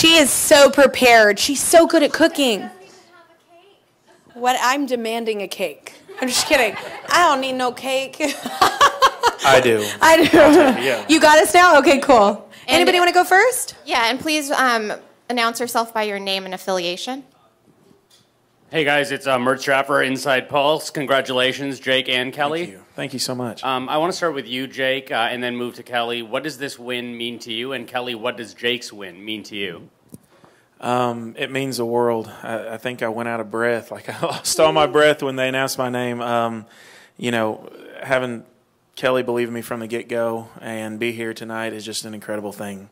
She is so prepared. She's so good at cooking. What I'm demanding a cake. I'm just kidding. I don't need no cake. I do. I do. yeah. You got us now? Okay, cool. And- Anybody want to go first? Yeah, and please um, announce yourself by your name and affiliation. Hey guys, it's uh, Mert Trapper, Inside Pulse. Congratulations, Jake and Kelly. Thank you. Thank you so much. Um, I want to start with you, Jake, uh, and then move to Kelly. What does this win mean to you? And Kelly, what does Jake's win mean to you? Um, it means the world. I, I think I went out of breath. Like I lost all my breath when they announced my name. Um, you know, having Kelly believe in me from the get go and be here tonight is just an incredible thing.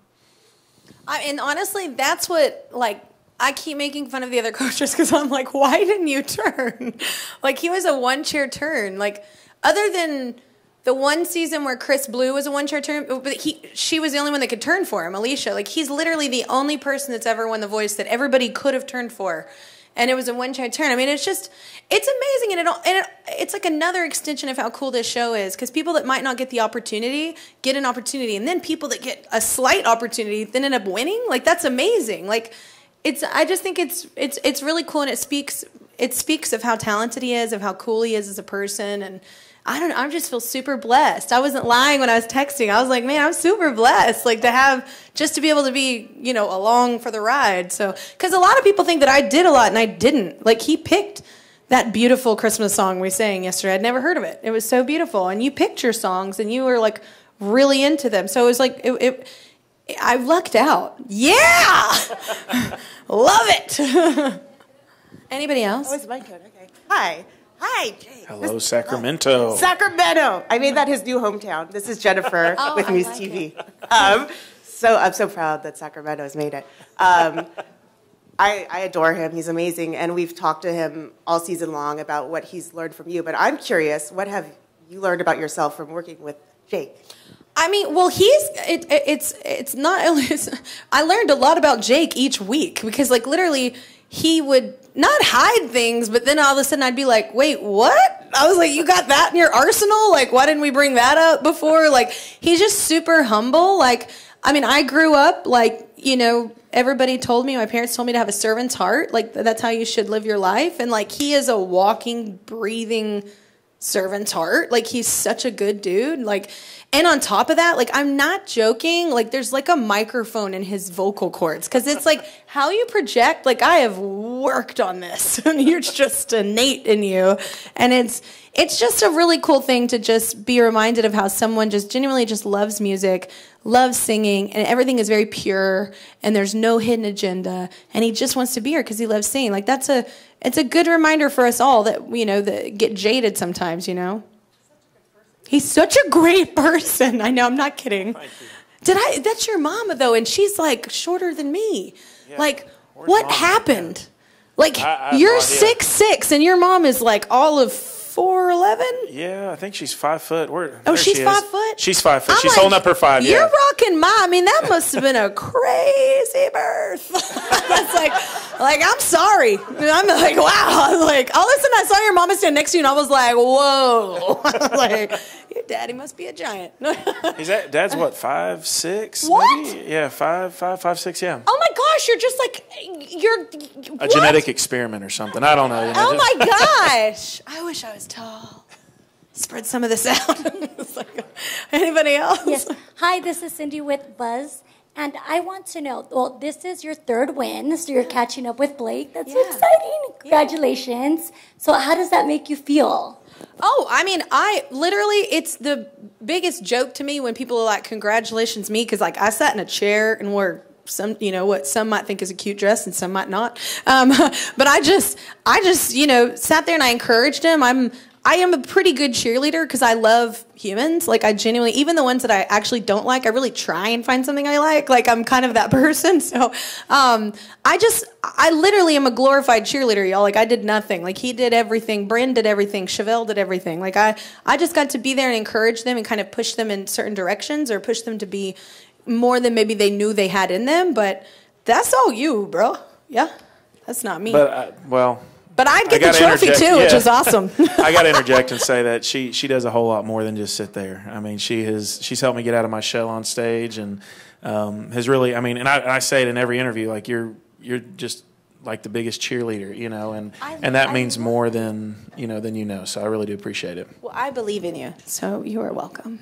I, and honestly, that's what like I keep making fun of the other coaches because I'm like, why didn't you turn? like he was a one chair turn. Like other than the one season where Chris Blue was a one chair turn, but he she was the only one that could turn for him, Alicia. Like he's literally the only person that's ever won the voice that everybody could have turned for. And it was a one chair turn. I mean, it's just, it's amazing, and it, and it, it's like another extension of how cool this show is. Because people that might not get the opportunity get an opportunity, and then people that get a slight opportunity then end up winning. Like that's amazing. Like it's, I just think it's it's it's really cool, and it speaks it speaks of how talented he is, of how cool he is as a person, and I don't know. I just feel super blessed. I wasn't lying when I was texting. I was like, man, I'm super blessed. Like to have just to be able to be, you know, along for the ride. So, because a lot of people think that I did a lot and I didn't. Like he picked that beautiful Christmas song we sang yesterday. I'd never heard of it. It was so beautiful. And you picked your songs and you were like really into them. So it was like it. it I lucked out. Yeah, love it. Anybody else? Oh, it's my turn. Okay. Hi. Hi, Jake. Hello, Sacramento. Sacramento. I made that his new hometown. This is Jennifer Oh, with I News like TV. Um, so I'm so proud that Sacramento has made it. Um, I, I adore him. He's amazing, and we've talked to him all season long about what he's learned from you. But I'm curious, what have you learned about yourself from working with Jake? I mean, well, he's it, it, it's it's not. It's, I learned a lot about Jake each week because, like, literally, he would not hide things, but then all of a sudden I'd be like, "Wait, what?" I was like, "You got that in your arsenal? Like, why didn't we bring that up before?" Like, he's just super humble. Like, I mean, I grew up like you know. Everybody told me, my parents told me to have a servant's heart. Like, that's how you should live your life. And, like, he is a walking, breathing servant's heart. Like he's such a good dude. Like and on top of that, like I'm not joking, like there's like a microphone in his vocal cords cuz it's like how you project like I have worked on this and you're just innate in you. And it's it's just a really cool thing to just be reminded of how someone just genuinely just loves music, loves singing, and everything is very pure and there's no hidden agenda and he just wants to be here cuz he loves singing. Like that's a it's a good reminder for us all that you know that get jaded sometimes, you know. He's such a great person. I know, I'm not kidding. Did I that's your mama though and she's like shorter than me. Like Where's what Mama? happened? Like I you're six six and your mom is like all of four eleven? Yeah, I think she's five foot. Where, Oh, she's she five foot? She's five foot. I'm she's like, holding up her five. You're yeah. rocking my. I mean, that must have been a crazy birth. That's like, like I'm sorry. I'm like, wow. I'm like, oh, all of a sudden I saw your mama stand next to you, and I was like, whoa. I was like, your daddy must be a giant. oh Is that dad's what five six? What? maybe? Yeah, five five five six. Yeah. Oh my gosh, you're just like you're A genetic experiment or something. I don't know. you know, Oh just- my gosh! I wish I was tall. Spread some of this out. Like, Anybody else? Yes. Hi, this is Cindy with Buzz. And I want to know, well, this is your third win, so you're catching up with Blake. That's so Yeah. exciting. Congratulations. So how does that make you feel? Oh, I mean, I literally, it's the biggest joke to me when people are like, congratulations, me, because like I sat in a chair and wore some, you know, what some might think is a cute dress and some might not. Um, but I just, I just, you know, sat there and I encouraged him. I'm, I am a pretty good cheerleader because I love humans. Like I genuinely, even the ones that I actually don't like, I really try and find something I like. Like I'm kind of that person. So um, I just, I literally am a glorified cheerleader, y'all. Like I did nothing. Like he did everything. Brynn did everything. Chevel did everything. Like I, I just got to be there and encourage them and kind of push them in certain directions or push them to be more than maybe they knew they had in them. But that's all you, bro. Yeah, that's not me. But uh, well, But I'd get the trophy interject- too, which is awesome. I got to interject and say that she she does a whole lot more than just sit there. I mean, she has she's helped me get out of my shell on stage and um, has really. I mean, and I, I say it in every interview, like you're you're just like the biggest cheerleader, you know, and I- and that I means more than you know than you know. So I really do appreciate it. well, I believe in you, so you are welcome.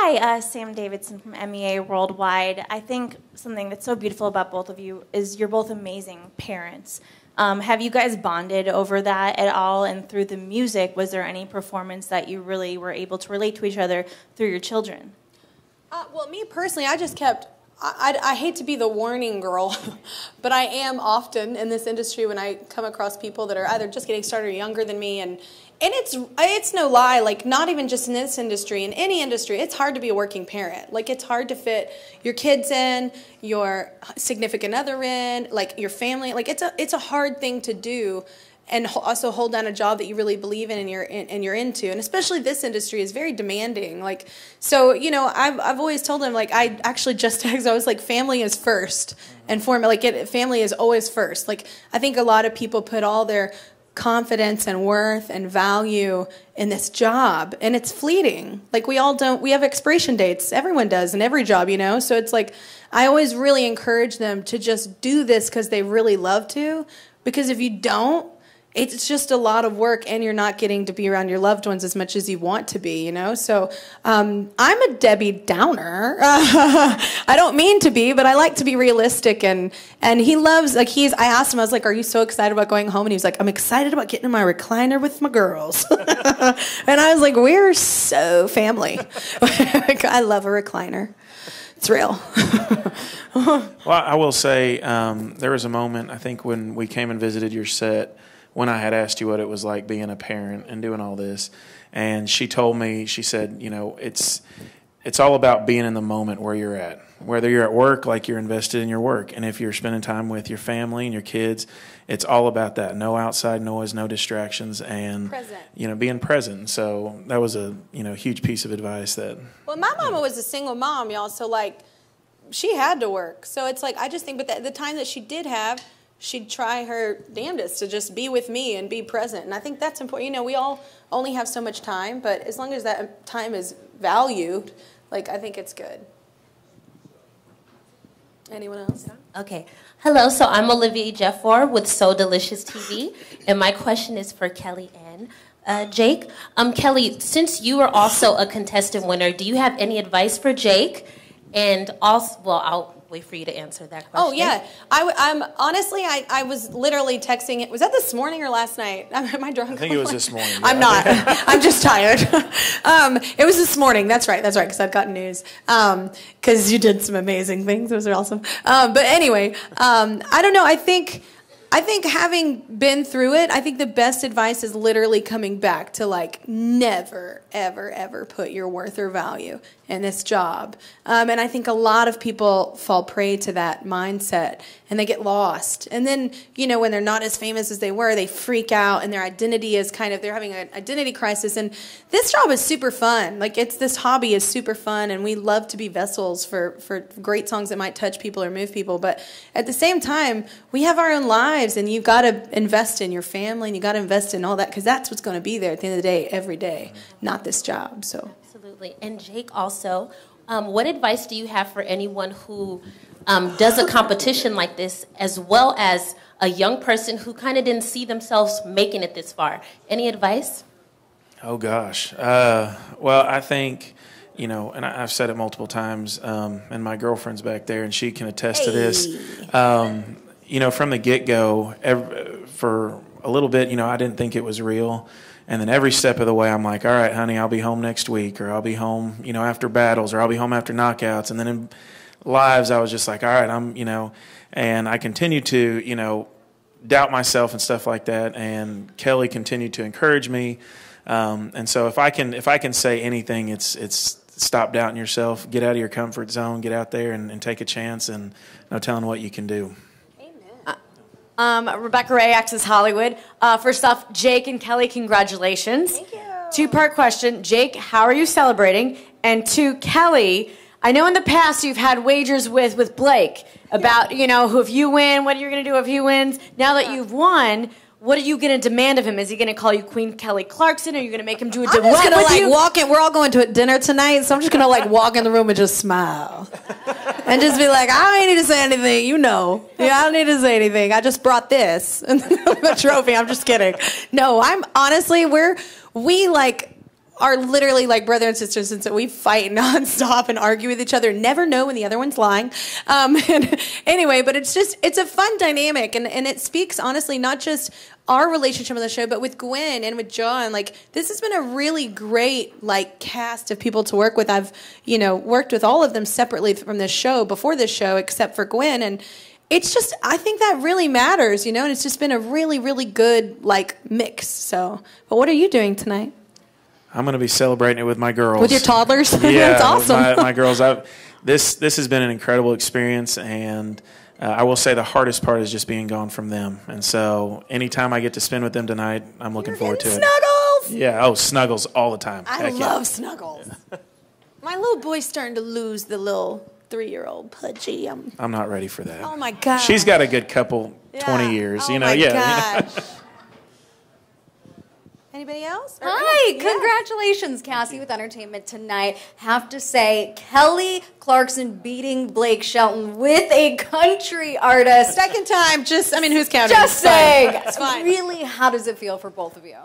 Hi, uh, Sam Davidson from MEA Worldwide. I think something that's so beautiful about both of you is you're both amazing parents. Um, have you guys bonded over that at all? And through the music, was there any performance that you really were able to relate to each other through your children? Uh, well, me personally, I just kept. I, I, I hate to be the warning girl, but I am often in this industry when I come across people that are either just getting started or younger than me, and and it's it's no lie. Like not even just in this industry, in any industry, it's hard to be a working parent. Like it's hard to fit your kids in, your significant other in, like your family. Like it's a it's a hard thing to do and also hold down a job that you really believe in and you're in, and you're into and especially this industry is very demanding like so you know I've, I've always told them like I actually just I was like family is first and for like it, family is always first like I think a lot of people put all their confidence and worth and value in this job. And it's fleeting. Like we all don't we have expiration dates. Everyone does in every job you know? So it's like I always really encourage them to just do this because they really love to. Because if you don't it's just a lot of work and you're not getting to be around your loved ones as much as you want to be you know? So um, i'm a debbie downer. I don't mean to be but i like to be realistic and and he loves like he's i asked him i was like are you so excited about going home? And he was like i'm excited about getting in my recliner with my girls. And i was like we're so family. I love a recliner. It's real. Well, I will say um, there was a moment I think when we came and visited your set when I had asked you what it was like being a parent and doing all this, and she told me she said, you know, it's it's all about being in the moment where you're at. Whether you're at work, like you're invested in your work, and if you're spending time with your family and your kids, it's all about that. No outside noise, no distractions, and Present. you know, being present. So that was a you know huge piece of advice that Well, my mama was a single mom, y'all. So like, she had to work. So it's like I just think, but the, the time that she did have, she'd try her damnedest to just be with me and be present. And I think that's important. You know, we all only have so much time, but as long as that time is valued, like I think it's good. Anyone else? Okay. Hello, so I'm Olivia Jeffor with So Delicious TV, and my question is for Kelly Ann. Uh, Jake, um, Kelly, since you are also a contestant winner, do you have any advice for Jake? And also, well, I'll wait for you to answer that question. Oh yeah, I, am honestly, I, I was literally texting it. Was that this morning or last night? Am I drunk? I think it was this morning. I'm not. I'm just tired. um, it was this morning. That's right. That's right. Because I've got news. Because you did some amazing things. Those are awesome. Um, but anyway, um, I don't know. I think. I think having been through it, I think the best advice is literally coming back to like never, ever, ever put your worth or value in this job. Um, and I think a lot of people fall prey to that mindset and they get lost. And then, you know, when they're not as famous as they were, they freak out and their identity is kind of, they're having an identity crisis. And this job is super fun. Like, it's this hobby is super fun. And we love to be vessels for, for great songs that might touch people or move people. But at the same time, we have our own lives and you've got to invest in your family and you got to invest in all that because that's what's going to be there at the end of the day, every day, not this job. So. Absolutely. And Jake, also, um, what advice do you have for anyone who um, does a competition like this, as well as a young person who kind of didn't see themselves making it this far? Any advice? Oh gosh. Uh, well, I think you know, and I, have said it multiple times, um, and my girlfriend's back there, and she can attest to this. Um, you know, from the get go, for a little bit, you know, I didn't think it was real. And then every step of the way, I'm like, all right, honey, I'll be home next week, or I'll be home, you know, after battles, or I'll be home after knockouts. And then in lives, I was just like, all right, I'm, you know, and I continued to, you know, doubt myself and stuff like that. And Kelly continued to encourage me. Um, and so if I can, if I can say anything, it's, it's stop doubting yourself, get out of your comfort zone, get out there and, and take a chance, and no telling what you can do. Um, Rebecca Ray, Access Hollywood. Uh, first off, Jake and Kelly, congratulations. Thank you. Two part question Jake, how are you celebrating? And two, Kelly, I know in the past you've had wagers with with Blake about you know who if you win, what are you're going to do if he wins. Now that you've won. What are you going to demand of him? Is he going to call you Queen Kelly Clarkson? Are you going to make him do a I'm just gonna with like you? walk in. We're all going to a dinner tonight, so I'm just gonna like walk in the room and just smile, and just be like, I don't need to say anything. You know, yeah, I don't need to say anything. I just brought this and the trophy. I'm just kidding. No, I'm honestly we're we like are literally like brother and sister since we fight nonstop and argue with each other, never know when the other one's lying. Um, and anyway, but it's just it's a fun dynamic, and and it speaks honestly not just our relationship on the show, but with Gwen and with John. Like this has been a really great like cast of people to work with. I've you know worked with all of them separately from this show before this show, except for Gwen and. It's just, I think that really matters, you know, and it's just been a really, really good like mix. So, but what are you doing tonight? I'm going to be celebrating it with my girls. With your toddlers? Yeah, That's awesome. My, my girls. I, this this has been an incredible experience, and uh, I will say the hardest part is just being gone from them. And so, anytime I get to spend with them tonight, I'm looking forward to it. Snuggles! Yeah. Oh, snuggles all the time. I Heck yeah. love snuggles. My little boy's starting to lose the little three-year-old pudgy. I'm, I'm not ready for that. oh my god. She's got a good couple, Yeah. 20 years. Oh you know, my yeah. Anybody else? Or- Hi, Yeah. congratulations, Cassie, with Entertainment Tonight. Have to say, Kelly Clarkson beating Blake Shelton with a country artist. Second time, just I mean, who's counting? Just saying. It's fine. Really, how does it feel for both of you?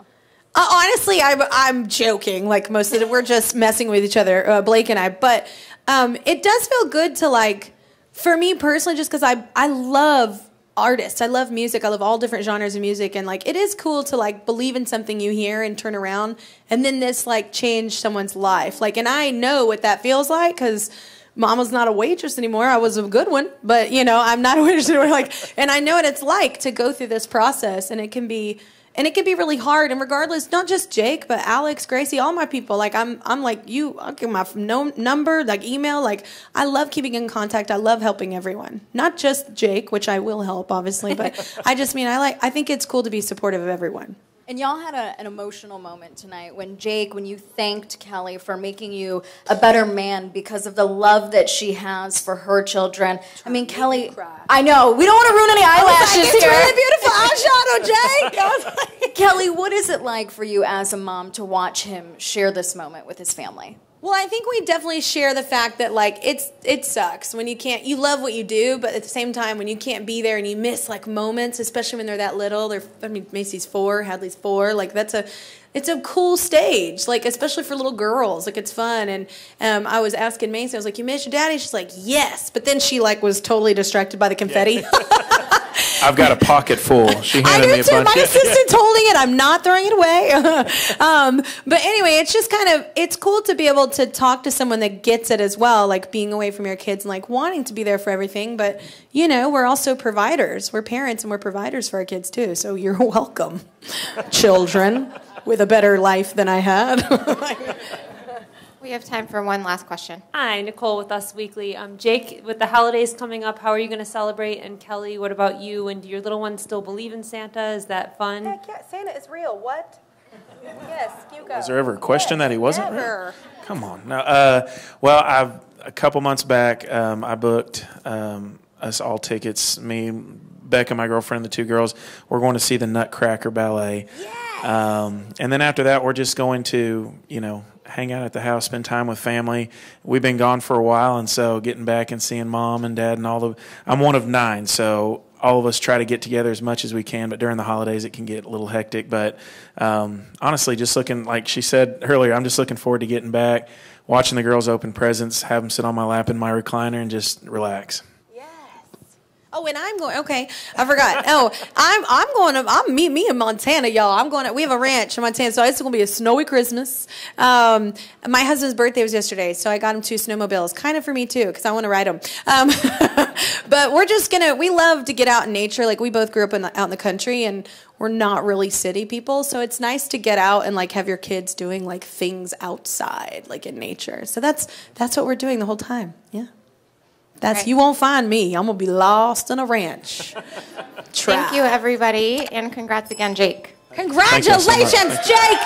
Uh, honestly, I'm I'm joking. Like most of it, we're just messing with each other, uh, Blake and I. But um, it does feel good to like, for me personally, just because I I love artists. I love music. I love all different genres of music, and like it is cool to like believe in something you hear and turn around, and then this like change someone's life. Like, and I know what that feels like because. Mama's not a waitress anymore. I was a good one, but you know, I'm not a waitress anymore. Like, and I know what it's like to go through this process, and it can be and it can be really hard. And regardless not just jake but alex gracie all my people like i'm i'm like you i'll give my no, number like email like i love keeping in contact. I love helping everyone. Not just jake which i will help obviously but i just mean i like i think it's cool to be supportive of everyone And y'all had a, an emotional moment tonight when Jake, when you thanked Kelly for making you a better man because of the love that she has for her children. I mean, Kelly, I know we don't want to ruin any eyelashes it's here. really beautiful eyeshadow jake like- Kelly, what is it like for you as a mom to watch him share this moment with his family? Well, I think we definitely share the fact that like it's it sucks when you can't you love what you do, but at the same time when you can't be there and you miss like moments, especially when they're that little. They're I mean Macy's four, Hadley's four. Like that's a it's a cool stage, like especially for little girls. Like it's fun. And um, I was asking Macy, I was like, "You miss your daddy?" She's like, "Yes," but then she like was totally distracted by the confetti. I've got a pocket full. She handed me a too. bunch. My assistant's holding it. I'm not throwing it away. um, but anyway, it's just kind of it's cool to be able to talk to someone that gets it as well, like being away from your kids and like wanting to be there for everything. But you know, we're also providers. We're parents and we're providers for our kids too. So you're welcome, children, with a better life than I had. We have time for one last question. Hi, Nicole with Us Weekly. Um, Jake, with the holidays coming up, how are you going to celebrate? And Kelly, what about you? And do your little ones still believe in Santa? Is that fun? yeah, Santa is real. What? Yes, you go. Was there ever a question that he wasn't? real? Come on. No, uh, well, I've a couple months back, um, I booked um, us all tickets. Me, Becca, my girlfriend, the two girls. We're going to see the Nutcracker Ballet. Um, and then after that, we're just going to, you know, hang out at the house, spend time with family. We've been gone for a while, and so getting back and seeing mom and dad and all the. I'm one of nine, so all of us try to get together as much as we can. But during the holidays, it can get a little hectic. But um, honestly, just looking like she said earlier, I'm just looking forward to getting back, watching the girls open presents, have them sit on my lap in my recliner, and just relax. Oh, and I'm going. Okay, I forgot. Oh, I'm I'm going to. I'm meet me in Montana, y'all. I'm going. To, we have a ranch in Montana, so it's going to be a snowy Christmas. Um, my husband's birthday was yesterday, so I got him two snowmobiles, kind of for me too, because I want to ride them. Um, but we're just gonna. We love to get out in nature. Like we both grew up in the, out in the country, and we're not really city people, so it's nice to get out and like have your kids doing like things outside, like in nature. So that's that's what we're doing the whole time. Yeah. That's Okay. you won't find me. I'm gonna be lost in a ranch. Thank you, everybody, and congrats again, Jake. Congratulations, so. Jake.